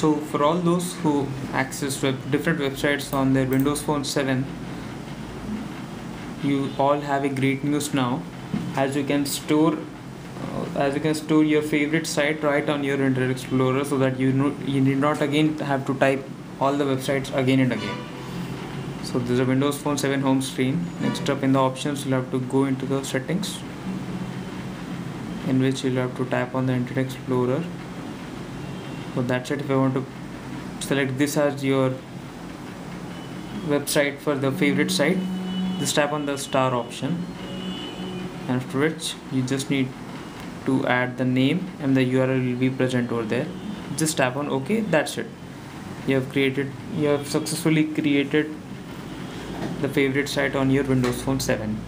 So for all those who access web, different websites on their Windows Phone 7, you all have a great news now, as you can store, uh, as you can store your favorite site right on your Internet Explorer, so that you know you need not again have to type all the websites again and again. So this is a Windows Phone 7 home screen. Next up in the options, you'll have to go into the settings, in which you'll have to tap on the Internet Explorer so that's it. If I want to select this as your website for the favorite site just tap on the star option. And after which you just need to add the name and the URL will be present over there. Just tap on ok. That's it. You have created you have successfully created the favorite site on your Windows Phone 7